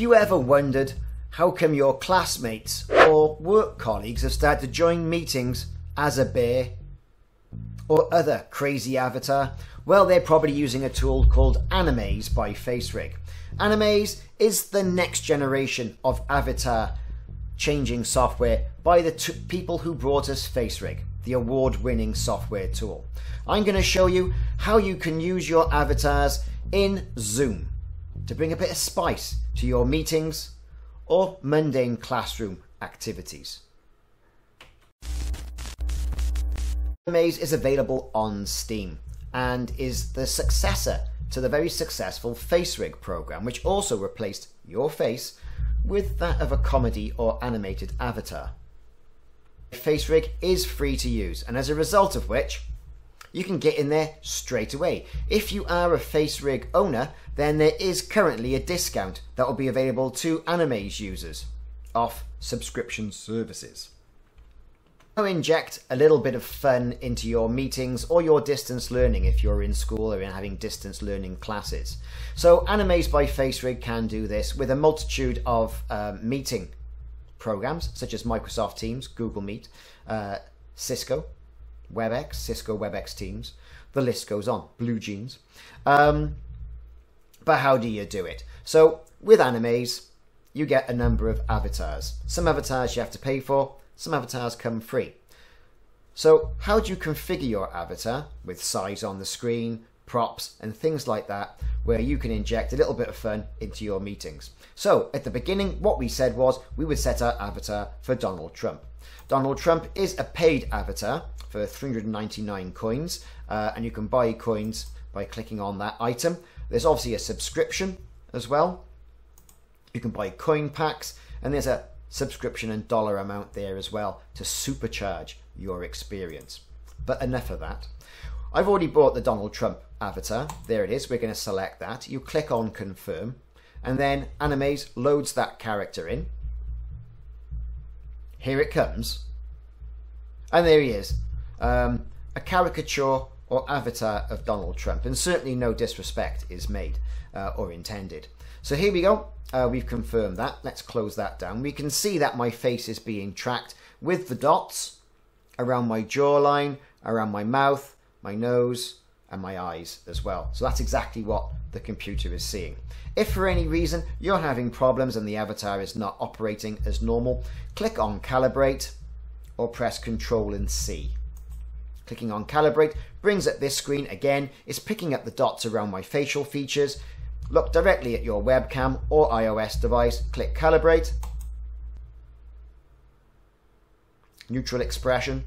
you ever wondered how come your classmates or work colleagues have started to join meetings as a bear or other crazy avatar? Well, they're probably using a tool called Animaze by FaceRig. Animaze is the next generation of avatar changing software by the people who brought us FaceRig, the award winning software tool. I'm going to show you how you can use your avatars in Zoom to bring a bit of spice to your meetings or mundane classroom activities. Maze is available on Steam and is the successor to the very successful FaceRig program, which also replaced your face with that of a comedy or animated avatar. FaceRig is free to use, and as a result of which, you can get in there straight away. If you are a FaceRig owner, then there is currently a discount that will be available to Animaze users off subscription services. Now inject a little bit of fun into your meetings or your distance learning if you're in school or in having distance learning classes. So Animaze by FaceRig can do this with a multitude of uh, meeting programs such as Microsoft Teams, Google Meet, uh, Cisco, WebEx, Cisco WebEx Teams. The list goes on. BlueJeans. Um, but how do you do it? So with Animaze, you get a number of avatars. Some avatars you have to pay for, some avatars come free. So how do you configure your avatar with size on the screen, props and things like that where you can inject a little bit of fun into your meetings. So at the beginning what we said was we would set our avatar for Donald Trump. Donald Trump is a paid avatar for 399 coins uh, and you can buy coins by clicking on that item. There's obviously a subscription as well. You can buy coin packs and there's a subscription and dollar amount there as well to supercharge your experience. But enough of that. I've already bought the Donald Trump avatar. There it is. We're going to select that. You click on confirm and then Animaze loads that character in. Here it comes. And there he is. Um, a caricature or avatar of Donald Trump. And certainly no disrespect is made uh, or intended. So here we go. Uh, we've confirmed that. Let's close that down. We can see that my face is being tracked with the dots around my jawline, around my mouth, my nose, and my eyes as well. So that's exactly what the computer is seeing. If for any reason you're having problems and the avatar is not operating as normal, click on Calibrate or press Control and C. Clicking on Calibrate brings up this screen again. It's picking up the dots around my facial features. Look directly at your webcam or iOS device, click Calibrate, neutral expression,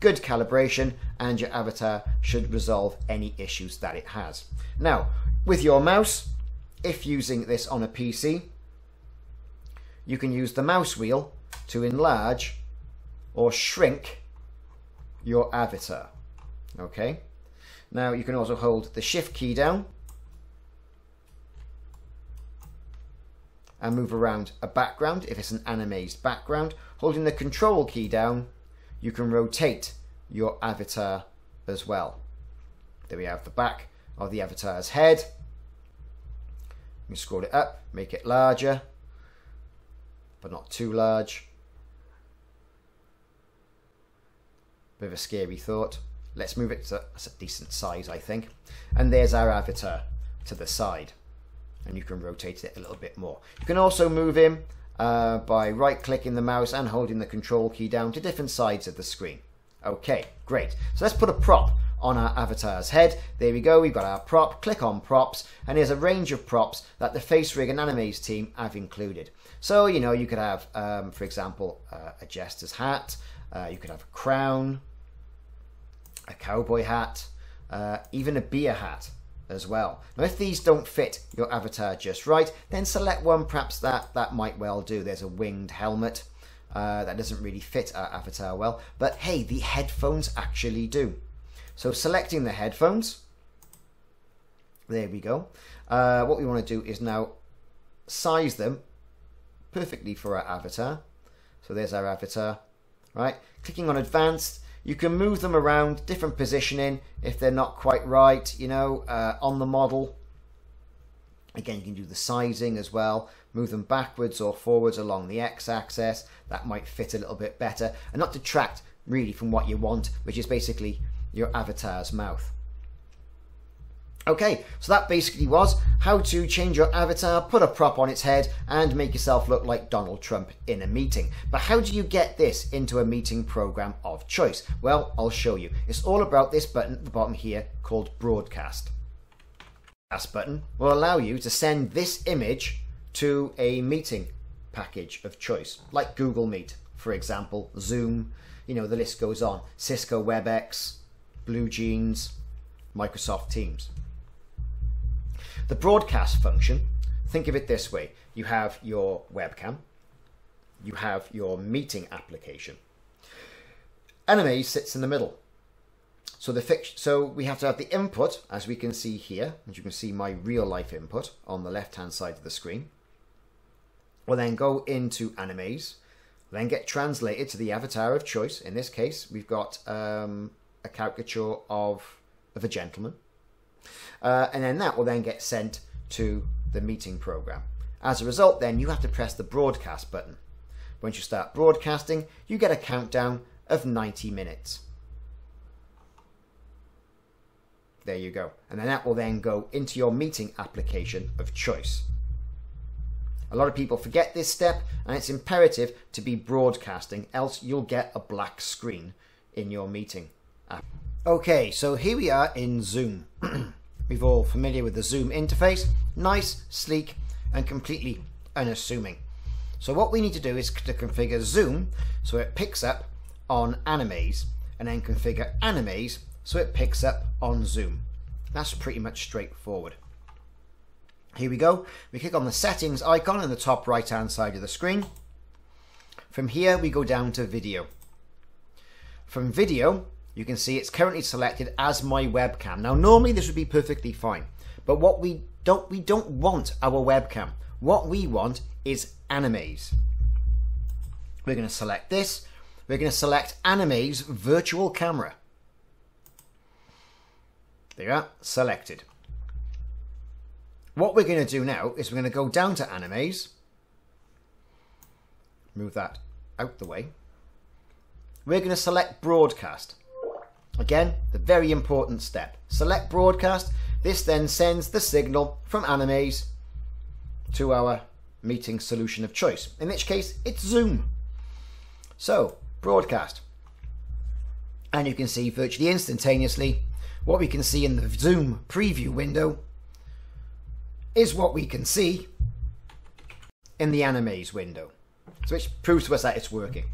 good calibration, and your avatar should resolve any issues that it has. Now, with your mouse, if using this on a PC, you can use the mouse wheel to enlarge or shrink your avatar. Okay. Now you can also hold the shift key down and move around a background if it's an animated background. Holding the control key down you can rotate your avatar as well. There we have the back of the avatar's head. You scroll it up, make it larger, but not too large. Bit of a scary thought. Let's move it to a decent size, I think. And there's our avatar to the side. And you can rotate it a little bit more. You can also move him uh, by right clicking the mouse and holding the control key down to different sides of the screen. Okay, great. So let's put a prop on our avatar's head. There we go, we've got our prop. Click on props, and here's a range of props that the FaceRig and Animaze team have included. So, you know, you could have, um, for example, uh, a jester's hat, uh, you could have a crown, a cowboy hat, uh, even a beer hat as well. Now if these don't fit your avatar just right, then select one perhaps that, that might well do. There's a winged helmet. Uh, that doesn't really fit our avatar well, but hey, the headphones actually do. So selecting the headphones, there we go. Uh, what we want to do is now size them perfectly for our avatar. So there's our avatar, right? Clicking on advanced, you can move them around, different positioning if they're not quite right, you know, uh, on the model. Again, you can do the sizing as well, move them backwards or forwards along the x-axis. That might fit a little bit better and not detract really from what you want, which is basically your avatar's mouth. Okay, so that basically was how to change your avatar, put a prop on its head, and make yourself look like Donald Trump in a meeting. But how do you get this into a meeting program of choice? Well, I'll show you. It's all about this button at the bottom here called Broadcast. Broadcast button will allow you to send this image to a meeting package of choice, like Google Meet, for example, Zoom, you know, the list goes on, Cisco WebEx, BlueJeans, Microsoft Teams. The broadcast function, think of it this way. You have your webcam, you have your meeting application. Animaze sits in the middle. So the fix so we have to have the input, as we can see here, as you can see my real life input on the left hand side of the screen. We'll then go into Animaze, then get translated to the avatar of choice. In this case, we've got um, a caricature of, of a gentleman. Uh, and then that will then get sent to the meeting program. As a result, then you have to press the broadcast button. Once you start broadcasting, you get a countdown of 90 minutes. There you go. And then that will then go into your meeting application of choice. A lot of people forget this step, and it's imperative to be broadcasting, else you'll get a black screen in your meeting app. Okay, so here we are in Zoom. We've all familiar with the Zoom interface. Nice, sleek, and completely unassuming. So what we need to do is to configure Zoom so it picks up on Animaze, and then configure Animaze so it picks up on Zoom. That's pretty much straightforward. Here we go. We click on the settings icon in the top right hand side of the screen. From here we go down to video. From video you can see it's currently selected as my webcam. Now normally this would be perfectly fine, but what we don't we don't want our webcam. What we want is Animaze. We're going to select this. We're going to select Animaze virtual camera. There you are, selected. What we're going to do now is we're going to go down to Animaze, move that out the way. We're going to select Broadcast. Again, the very important step. Select broadcast. This then sends the signal from Animaze to our meeting solution of choice. In which case, it's Zoom. So, broadcast. And you can see virtually instantaneously what we can see in the Zoom preview window is what we can see in the Animaze window. So which proves to us that it's working.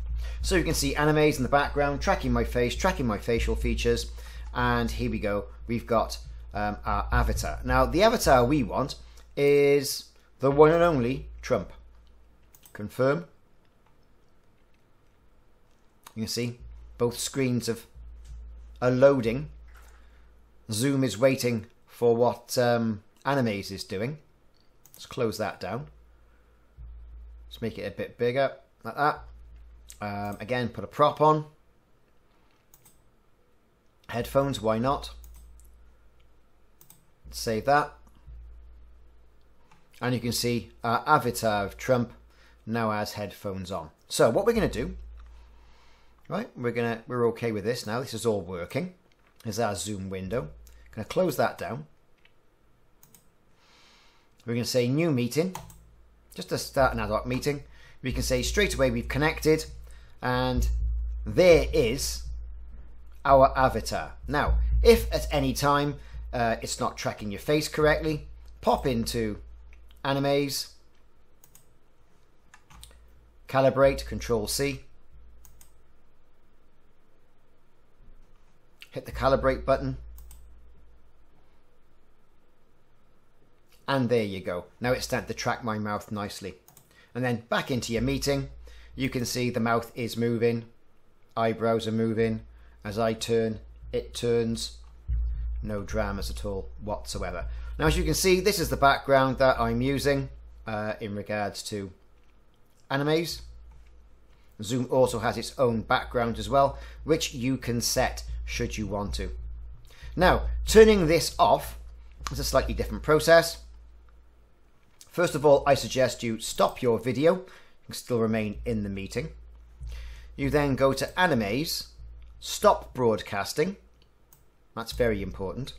So you can see Animaze in the background, tracking my face, tracking my facial features. And here we go. We've got um, our avatar. Now, the avatar we want is the one and only Trump. Confirm. You can see both screens of are loading. Zoom is waiting for what um, Animaze is doing. Let's close that down. Let's make it a bit bigger, like that. Um, again, put a prop on. Headphones, why not? Save that. And you can see our avatar of Trump now has headphones on. So what we're going to do, right, we're going to, we're okay with this now. This is all working. Is our Zoom window. Going to close that down. We're going to say new meeting, just to start an ad hoc meeting. We can say straight away we've connected and there is our avatar. Now, if at any time uh, it's not tracking your face correctly, pop into Animaze, calibrate, Control C, hit the calibrate button, and there you go. Now it's starting to track my mouth nicely. And then back into your meeting, you can see the mouth is moving, eyebrows are moving. As I turn, it turns. No dramas at all whatsoever. Now, as you can see, this is the background that I'm using uh, in regards to Animaze. Zoom also has its own background as well, which you can set should you want to. Now, turning this off is a slightly different process. First of all, I suggest you stop your video. Still remain in the meeting. You then go to Animaze, stop broadcasting. That's very important.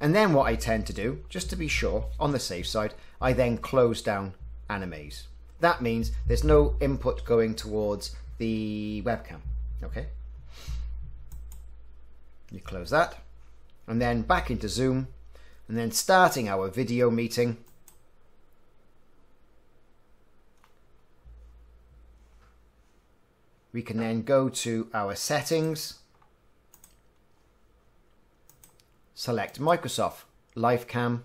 And then what I tend to do, just to be sure, on the safe side, I then close down Animaze. That means there's no input going towards the webcam. Okay? You close that. And then back into Zoom. And then starting our video meeting. We can then go to our settings. Select Microsoft LifeCam.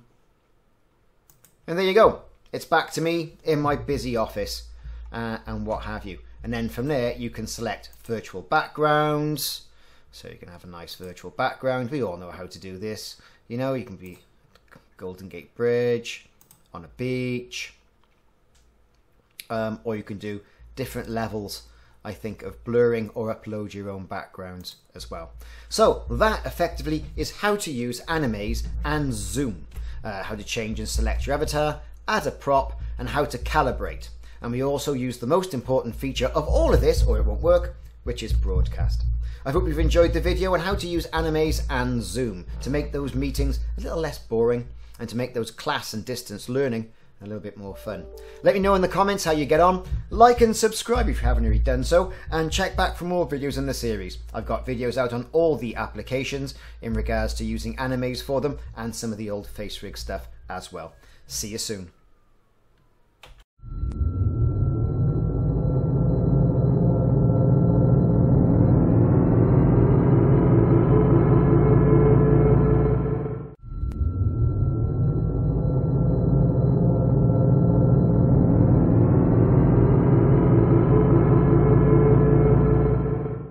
And there you go. It's back to me in my busy office uh, and what have you. And then from there, you can select virtual backgrounds. So you can have a nice virtual background. We all know how to do this. You know, you can be Golden Gate Bridge, on a beach, um, or you can do different levels I think, of blurring or upload your own backgrounds as well. So that effectively is how to use Animaze and Zoom, uh, how to change and select your avatar, add a prop, and how to calibrate. And we also use the most important feature of all of this, or it won't work, which is broadcast. I hope you've enjoyed the video on how to use Animaze and Zoom to make those meetings a little less boring and to make those class and distance learning a little bit more fun. Let me know in the comments how you get on. Like and subscribe if you haven't already done so, and check back for more videos in the series. I've got videos out on all the applications in regards to using Animaze for them and some of the old FaceRig stuff as well. See you soon.